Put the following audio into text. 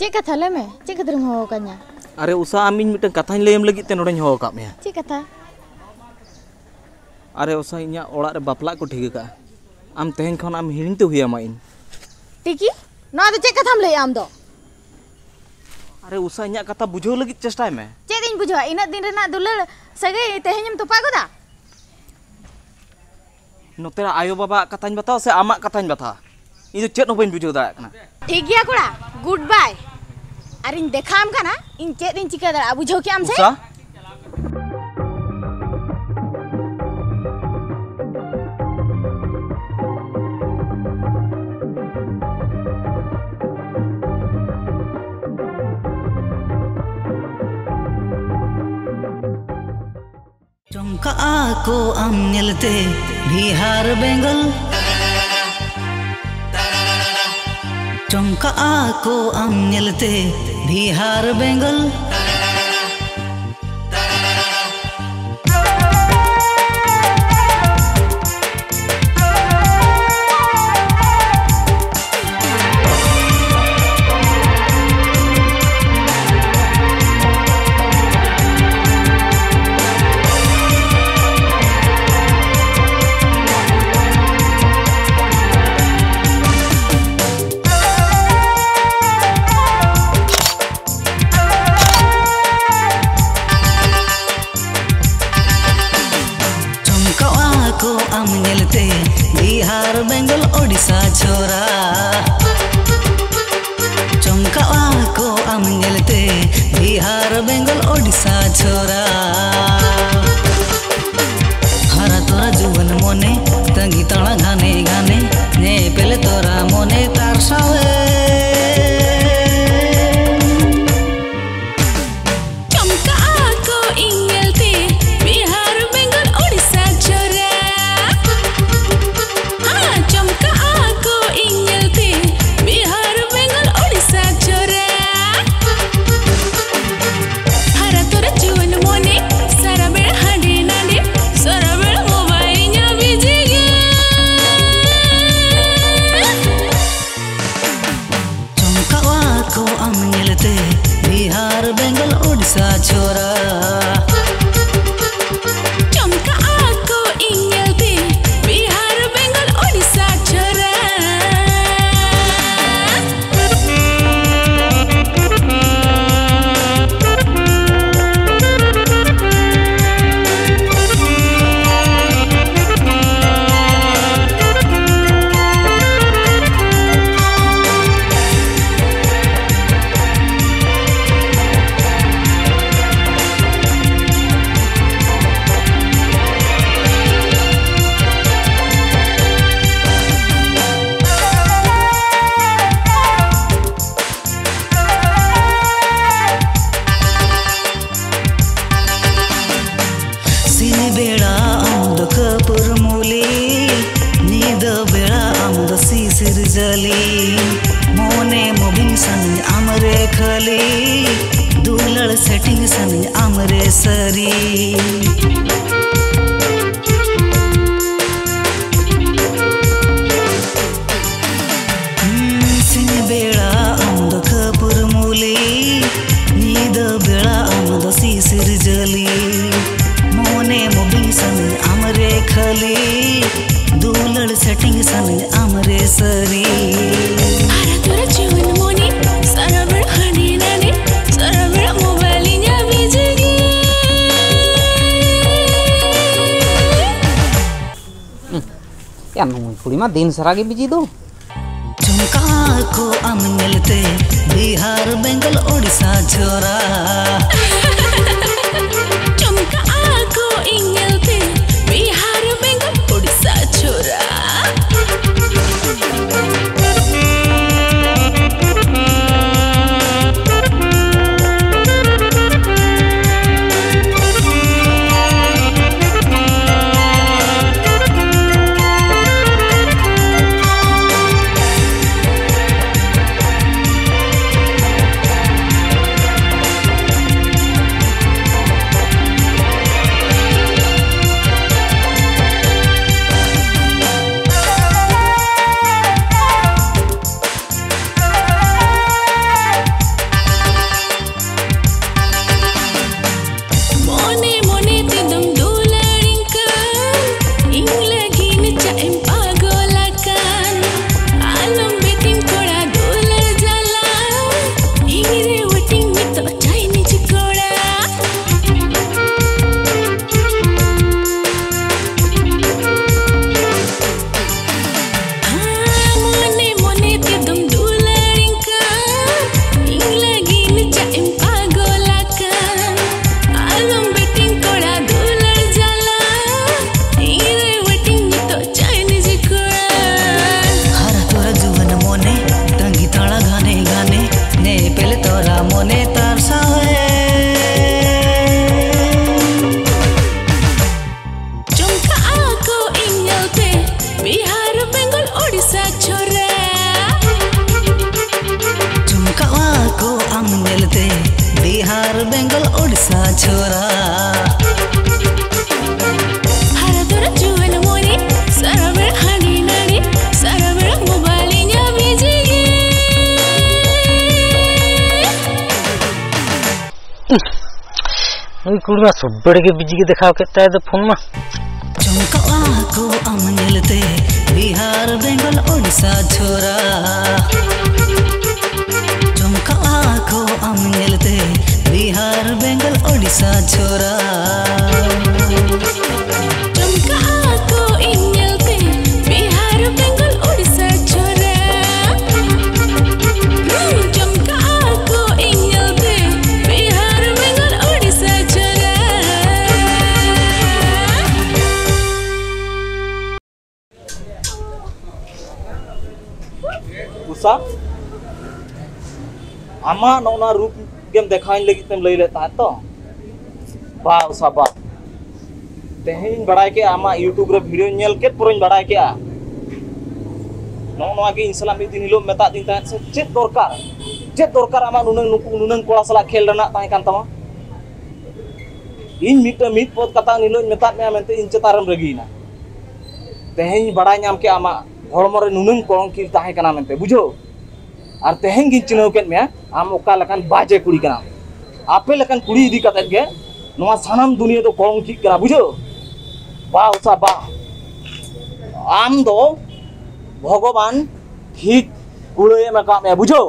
Check कथा ले में चेक हो कन्या अरे उषा कथा ले लगी नोडे हो का में चेक कथा अरे उषा इन्या ओड़ा रे बापला को ठीक का आम आम माइन ना तो चेक ले आम दो अरे उषा इन्या कथा बुझो लगी में चेक दिन बुझो दिन सगे आयो बाबा कथान बताओ से आमा बता इन ठीक गुड बाय और देखा करना इन चेत इन चिका दड़ा बुझो के आम से? उषा चमका को आम निलते बिहार बेंगल। चमका को आम नेलते बिहार बेंगल। ओडिशा को आम बिहार बंगाल उड़ीसा छोरा। सनी आमरे खली दुलड़ सेटिंग सनी आमरे सरी। Ya माँ दिन सरा के बिज़ी दो। को बिहार बंगल ओडिशा छोरा बिहार बंगाल उड़ीसा छोरा। कुड़ा सब बड़े के बिज़ी। के देखा करता है तो फ़ोन में। चमका को अमन बिहार बंगाल उड़ीसा छोरा। को इन्यलते बिहार बेंगल उड़ीसा छोरा। उषा? आमा नौना रूप गेम देखाइन लगी तेम लई ले ताहत तो। बा उषा बा तेहेन बड़ाय के आमा यूट्यूब रे वीडियो नेल के बड़ाय के नौ के इंसला मिद दिन हिलो मेता से चेत दरकार चेत दरकार आमा नुनंग कोड़ा सला खेल तमा। इन मिट मिट पद कता निलो मेता मे मेनते इन चेतारम रगीना तेहेन नाम के आमा हड़मो रे नुनंग कलंकी ताहे काना मेनते बुझो? और तेहन चिन्हकन में आम ओकालकान बाजे कुड़ी कना आपे लकन कुड़ी इदी कतन के दुनिया तो कलंकी कर बुझो बा उसा बा आम दो भगवान ठीक कुड़े में बुझो